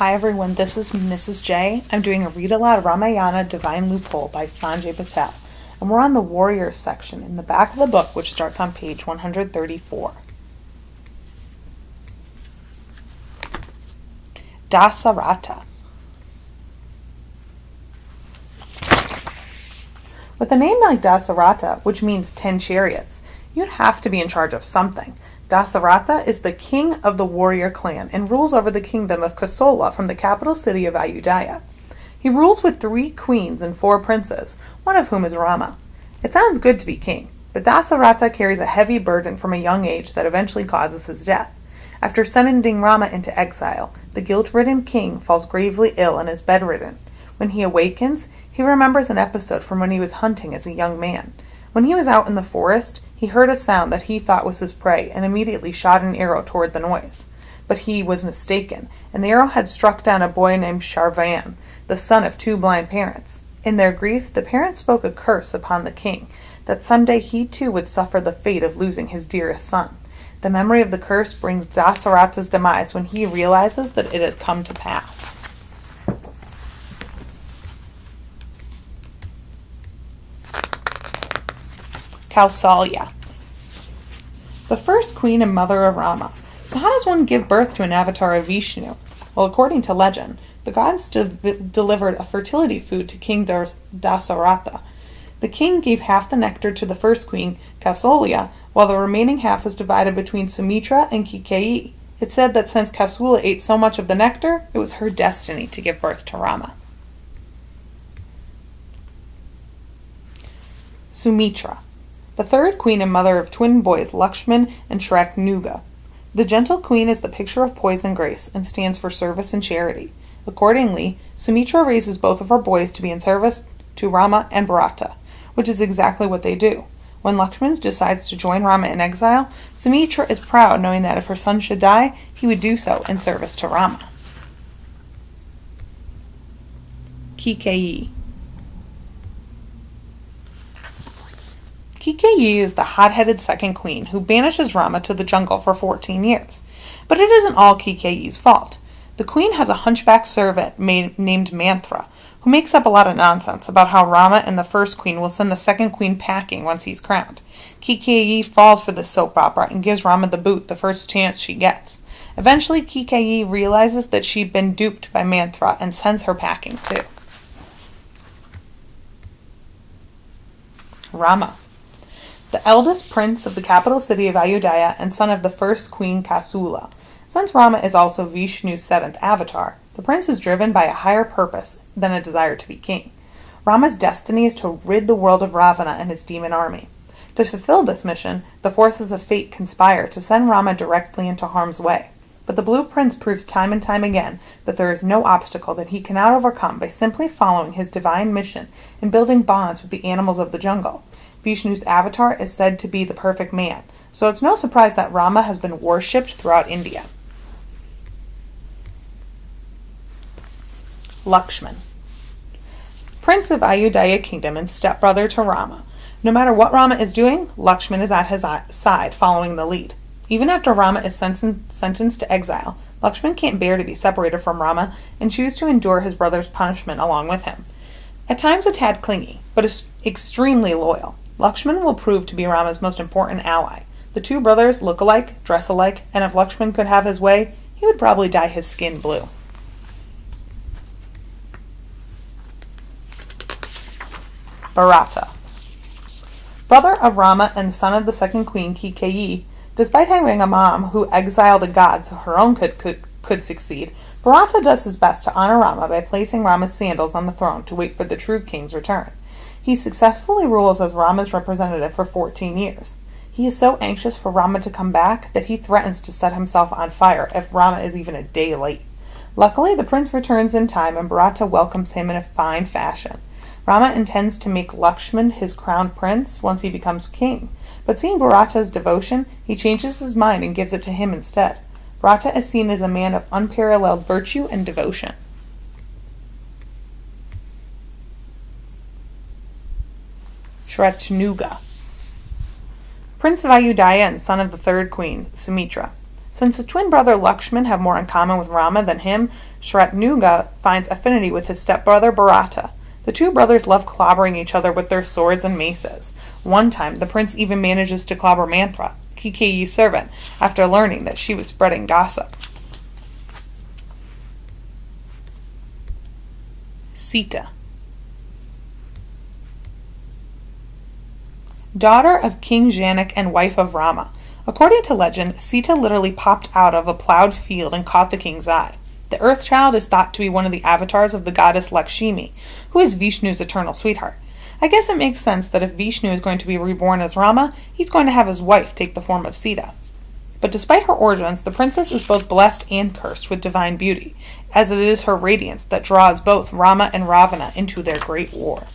Hi everyone, this is Mrs. J. I'm doing a read aloud Ramayana Divine Loophole by Sanjay Patel. And we're on the Warriors section in the back of the book, which starts on page 134. Dasaratha. With a name like Dasaratha, which means ten chariots, you'd have to be in charge of something. Dasaratha is the king of the warrior clan and rules over the kingdom of Kosala from the capital city of Ayodhya. He rules with three queens and four princes, one of whom is Rama. It sounds good to be king, but Dasaratha carries a heavy burden from a young age that eventually causes his death. After sending Rama into exile, the guilt ridden king falls gravely ill and is bedridden. When he awakens, he remembers an episode from when he was hunting as a young man. When he was out in the forest, he heard a sound that he thought was his prey and immediately shot an arrow toward the noise. But he was mistaken, and the arrow had struck down a boy named Sharvan, the son of two blind parents. In their grief, the parents spoke a curse upon the king, that some day he too would suffer the fate of losing his dearest son. The memory of the curse brings Dasaratha's demise when he realizes that it has come to pass. Kausalya. The first queen and mother of Rama. So, how does one give birth to an avatar of Vishnu? Well, according to legend, the gods de- delivered a fertility food to King Dar- Dasaratha. The king gave half the nectar to the first queen, Kausalya, while the remaining half was divided between Sumitra and Kaikeyi. It said that since Kausalya ate so much of the nectar, it was her destiny to give birth to Rama. Sumitra. The third queen and mother of twin boys Lakshman and Shatrughna. The gentle queen is the picture of poise and grace and stands for service and charity. Accordingly, Sumitra raises both of her boys to be in service to Rama and Bharata, which is exactly what they do. When Lakshman decides to join Rama in exile, Sumitra is proud knowing that if her son should die, he would do so in service to Rama. Kaikeyi Kaikeyi is the hot-headed second queen who banishes Rama to the jungle for 14 years. But it isn't all Kaikeyi's fault. The queen has a hunchback servant made, named Manthra, who makes up a lot of nonsense about how Rama and the first queen will send the second queen packing once he's crowned. Kaikeyi falls for this soap opera and gives Rama the boot the first chance she gets. Eventually, Kaikeyi realizes that she'd been duped by Manthra and sends her packing too. Rama the eldest prince of the capital city of Ayodhya and son of the first queen Kosala. Since Rama is also Vishnu's seventh avatar, the prince is driven by a higher purpose than a desire to be king. Rama's destiny is to rid the world of Ravana and his demon army. To fulfill this mission, the forces of fate conspire to send Rama directly into harm's way. But the Blue Prince proves time and time again that there is no obstacle that he cannot overcome by simply following his divine mission and building bonds with the animals of the jungle. Vishnu's avatar is said to be the perfect man, so it's no surprise that Rama has been worshipped throughout India. Lakshman, Prince of Ayodhya Kingdom and stepbrother to Rama. No matter what Rama is doing, Lakshman is at his side, following the lead. Even after Rama is sentenced to exile, Lakshman can't bear to be separated from Rama and chooses to endure his brother's punishment along with him. At times a tad clingy, but is extremely loyal. Lakshman will prove to be Rama's most important ally. The two brothers look alike, dress alike, and if Lakshman could have his way, he would probably dye his skin blue. Bharata. Brother of Rama and son of the second queen, Kaikeyi, despite having a mom who exiled a god so her own could, could, could succeed, Bharata does his best to honor Rama by placing Rama's sandals on the throne to wait for the true king's return. He successfully rules as Rama's representative for 14 years. He is so anxious for Rama to come back that he threatens to set himself on fire if Rama is even a day late. Luckily, the prince returns in time and Bharata welcomes him in a fine fashion. Rama intends to make Lakshman his crown prince once he becomes king, but seeing Bharata's devotion, he changes his mind and gives it to him instead. Bharata is seen as a man of unparalleled virtue and devotion. Shatrughna. Prince of Ayodhya and son of the third queen, Sumitra. Since his twin brother Lakshman have more in common with Rama than him, Sharatnuga finds affinity with his stepbrother Bharata. The two brothers love clobbering each other with their swords and maces. One time, the prince even manages to clobber Manthra, Kaikeyi's servant, after learning that she was spreading gossip. Sita. Daughter of King Janak and wife of Rama. According to legend, Sita literally popped out of a plowed field and caught the king's eye. The Earth Child is thought to be one of the avatars of the goddess Lakshmi, who is Vishnu's eternal sweetheart. I guess it makes sense that if Vishnu is going to be reborn as Rama, he's going to have his wife take the form of Sita. But despite her origins, the princess is both blessed and cursed with divine beauty, as it is her radiance that draws both Rama and Ravana into their great war.